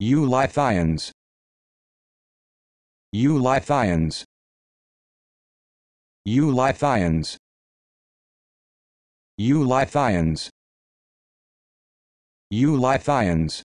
Eulithians Eulithians Eulithians Eulithians Eulithians